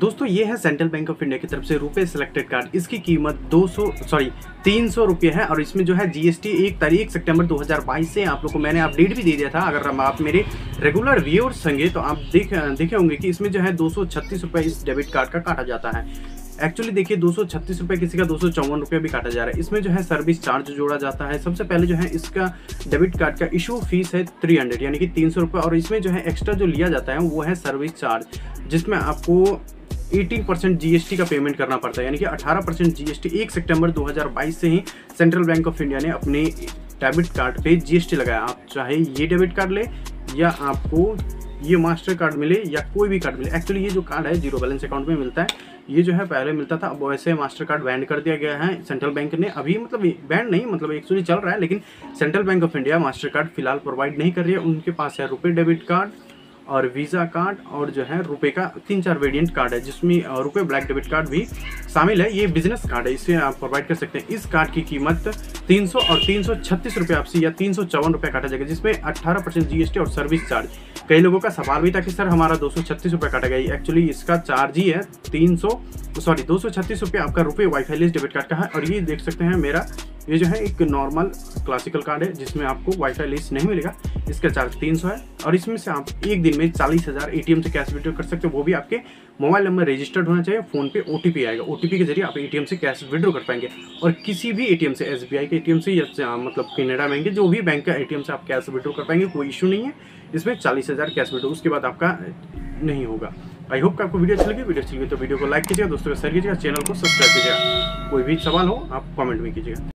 दोस्तों, ये है सेंट्रल बैंक ऑफ़ इंडिया की तरफ़ से रुपए सिलेक्टेड कार्ड इसकी कीमत 200 सॉरी तीन सौ रुपये है और इसमें जो है जीएसटी एक तारीख सितंबर 2022 से आप लोग को मैंने अपडेट भी दे दिया था। अगर हम आप मेरे रेगुलर व्यूअर्स होंगे तो आप देख, देखे होंगे कि इसमें जो है दो सौ इस डेबिट कार्ड का काटा जाता है। एक्चुअली देखिए, दो सौ किसी का दो सौ भी काटा जा रहा है। इसमें जो है सर्विस चार्ज जोड़ा जाता है। सबसे पहले जो है इसका डेबिट कार्ड का इशू फ़ीस है थ्री हंड्रेड यानी कि तीन सौ रुपये और इसमें जो है एक्स्ट्रा जो लिया जाता है, वो है सर्विस चार्ज जिसमें आपको 18 परसेंट जी का पेमेंट करना पड़ता है, यानी कि 18 परसेंट जी एक सितंबर 2022 से ही सेंट्रल बैंक ऑफ़ इंडिया ने अपने डेबिट कार्ड पे जीएसटी लगाया। आप चाहे ये डेबिट कार्ड ले, या आपको ये मास्टर कार्ड मिले, या कोई भी कार्ड मिले। एक्चुअली ये जो कार्ड है ज़ीरो बैलेंस अकाउंट में मिलता है। ये जो है, पहले मिलता था, अब वैसे मास्टर कार्ड बैंड कर दिया गया है। सेंट्रल बैंक ने अभी मतलब बैंड नहीं मतलब एक्चुअली चल रहा है, लेकिन central bank of India master card फ़िलहाल प्रोवाइड नहीं कर रही है। उनके पास है रुपये डेबिट कार्ड और वीज़ा कार्ड और जो है रुपए का तीन चार वेरिएंट कार्ड है, जिसमें रुपए ब्लैक डेबिट कार्ड भी शामिल है। ये बिज़नेस कार्ड है, इसे आप प्रोवाइड कर सकते हैं। इस कार्ड की कीमत 300 और तीन सौ आपसे या तीन सौ काटा जाएगा, जिसमें 18 परसेंट जीएसटी और सर्विस चार्ज कई लोगों का सवाल भी था कि, सर, हमारा दो सौ काटा गया एक्चुअली इसका चार्ज ही है तीन सौ सॉरी दो सौ आपका रुपये वाईफाई लिस्ट डेबिट कार्ड का है। और ये देख सकते हैं मेरा ये जो है एक नॉर्मल क्लासिकल कार्ड है, जिसमें आपको वाईफाई लिस्ट नहीं मिलेगा। इसका चार्ज तीन सौ है और इसमें से आप एक दिन में चालीस हज़ार एटीएम से कैश विड्रॉ कर सकते हो। वो भी आपके मोबाइल नंबर रजिस्टर्ड होना चाहिए फ़ोन पे ओटीपी आएगा। ओटीपी के ज़रिए आप एटीएम से कैश विड्रॉ कर पाएँगे। और किसी भी एटीएम से एसबीआई के एटीएम से या मतलब कैनेडा बैंक जो भी बैंक का एटीएम से आप कैश विड्रॉ कर पाएँगे, कोई इशू नहीं है। इसमें चालीस हज़ार कैश विड्रॉ उसके बाद आपका नहीं होगा। आई होप आपको वीडियो अच्छी लगी। वीडियो अच्छी लगी तो वीडियो को लाइक कीजिएगा, दोस्तों को शेयर कीजिएगा, चैनल को सब्सक्राइब कीजिएगा। कोई भी सवाल हो, आप कमेंट में कीजिएगा।